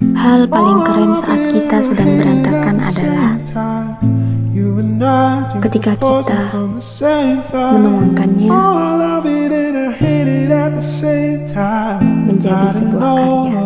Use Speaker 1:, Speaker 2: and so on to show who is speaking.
Speaker 1: Hal paling keren saat kita sedang berantakan adalah ketika kita menuangkannya menjadi sebuah karya.